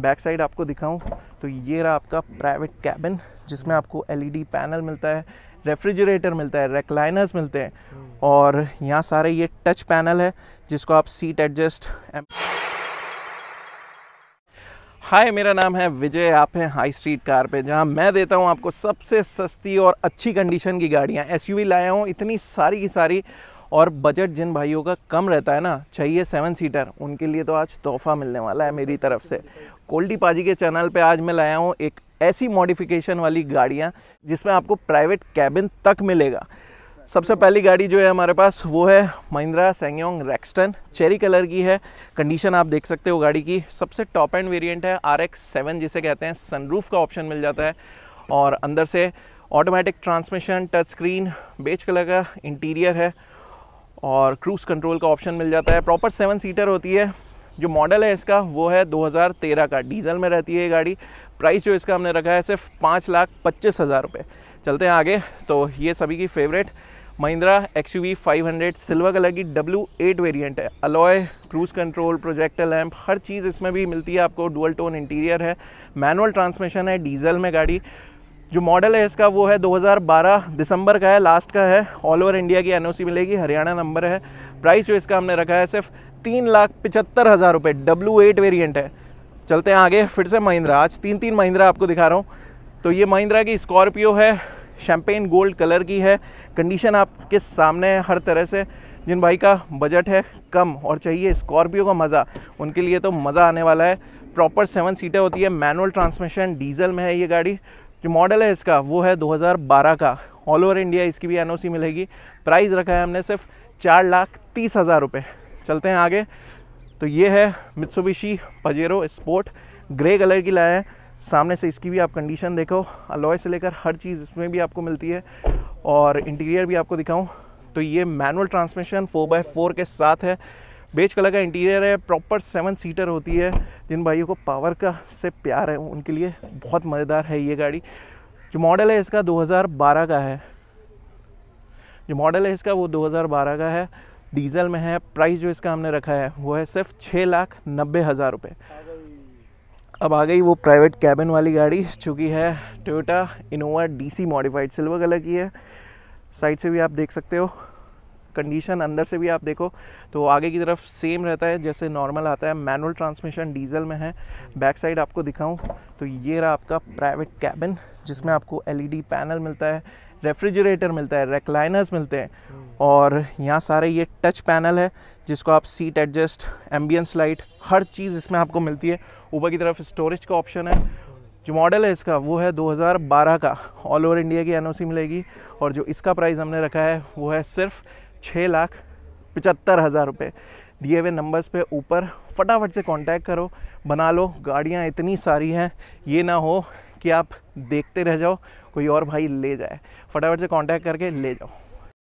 Back side आपको दिखाऊँ तो ये रहा आपका प्राइवेट कैबिन जिसमें आपको एलईडी पैनल मिलता है रेफ्रिजरेटर मिलता है रेक्लाइनर्स मिलते हैं और यहाँ सारे ये टच पैनल है जिसको आप सीट एडजस्ट हाय मेरा नाम है विजय आप हैं हाई स्ट्रीट कार पे जहाँ मैं देता हूँ आपको सबसे सस्ती और अच्छी कंडीशन की गाड़ियाँ। एसयूवी लाया हूँ इतनी सारी की सारी और बजट जिन भाइयों का कम रहता है ना चाहिए सेवन सीटर उनके लिए तो आज तोहफा मिलने वाला है मेरी तरफ़ से। कोल्डी पाजी के चैनल पे आज मैं लाया हूँ एक ऐसी मॉडिफिकेशन वाली गाड़ियाँ जिसमें आपको प्राइवेट कैबिन तक मिलेगा। सबसे पहली गाड़ी जो है हमारे पास वो है Mahindra SsangYong Rexton. Cherry colour की है। कंडीशन आप देख सकते हो गाड़ी की। सबसे टॉप एंड वेरिएंट है आर एक्स सेवन, जिसे कहते हैं सनरूफ का ऑप्शन मिल जाता है। और अंदर से automatic transmission touch screen beige colour का इंटीरियर है। और क्रूज़ कंट्रोल का ऑप्शन मिल जाता है। प्रॉपर सेवन सीटर होती है। जो मॉडल है इसका, वो है 2013 का। डीजल में रहती है ये गाड़ी। प्राइस जो इसका हमने रखा है सिर्फ़ पाँच लाख पच्चीस हज़ार रुपये चलते हैं आगे। तो ये सभी की favourite Mahindra X U V five hundred silver colour की डब्ल्यू एट वेरियंट है। Alloy, cruise control, projector lamp हर चीज़ इसमें भी मिलती है आपको। डुअल टोन इंटीरियर है। मैनुअल ट्रांसमिशन है डीजल में गाड़ी। जो मॉडल है इसका, वो है 2012 दिसंबर का है, लास्ट का है। ऑल ओवर इंडिया की एनओसी मिलेगी। हरियाणा नंबर है। प्राइस जो इसका हमने रखा है सिर्फ़ तीन लाख पचहत्तर हज़ार रुपये डब्ल्यू एट वेरियंट है। चलते हैं आगे, फिर से महिंद्रा। आज तीन तीन महिंद्रा आपको दिखा रहा हूँ। तो ये महिंद्रा की स्कॉर्पियो है शैम्पेन गोल्ड कलर की है। कंडीशन आपके सामने है हर तरह से। जिन भाई का बजट है, कम और चाहिए स्कॉर्पियो का मज़ा, उनके लिए तो मज़ा आने वाला है। प्रॉपर सेवन सीटें होती है मैनुअल ट्रांसमिशन डीजल में है ये गाड़ी। जो मॉडल है इसका, वो है 2012 का। ऑल ओवर इंडिया इसकी भी एनओसी मिलेगी। प्राइस रखा है हमने सिर्फ़ चार लाख तीस हज़ार रुपये चलते हैं आगे। तो ये है Mitsubishi Pajero sport grey colour की लाया है। सामने से इसकी भी आप कंडीशन देखो। अलॉय से लेकर हर चीज़ इसमें भी आपको मिलती है। और इंटीरियर भी आपको दिखाऊँ। तो ये manual transmission four by four के साथ है। बेच कलर का इंटीरियर है। प्रॉपर सेवन सीटर होती है। जिन भाइयों को पावर का से प्यार है, उनके लिए बहुत मज़ेदार है ये गाड़ी। जो मॉडल है इसका 2012 का है। जो मॉडल है इसका वो 2012 का है। डीजल में है प्राइस जो इसका हमने रखा है, वो है सिर्फ़ छः लाख नब्बे हज़ार रुपये अब आ गई वो प्राइवेट कैबिन वाली गाड़ी, चूँकि है Toyota Innova DC modified silver colour की है। साइड से भी आप देख सकते हो कंडीशन अंदर से भी आप देखो तो आगे की तरफ़ सेम रहता है, जैसे नॉर्मल आता है। मैनुअल ट्रांसमिशन डीजल में है। बैक साइड आपको दिखाऊँ तो ये रहा आपका प्राइवेट कैबिन जिसमें आपको एलईडी पैनल मिलता है रेफ्रिजरेटर मिलता है रेक्लाइनर्स मिलते हैं। और यहाँ सारे ये टच पैनल है, जिसको आप सीट एडजस्ट एम्बियंस लाइट हर चीज़ इसमें आपको मिलती है। ऊपर की तरफ़ स्टोरेज का ऑप्शन है। जो मॉडल है इसका, वो है 2012 का। ऑल ओवर इंडिया की एनओसी मिलेगी। और जो इसका प्राइस हमने रखा है, वो है सिर्फ़ छः लाख पचहत्तर हज़ार रुपये दिए हुए नंबर्स पे ऊपर फटाफट से कांटेक्ट करो, बना लो। गाड़ियाँ इतनी सारी हैं, ये ना हो कि आप देखते रह जाओ, कोई और भाई ले जाए। फटाफट से कांटेक्ट करके ले जाओ।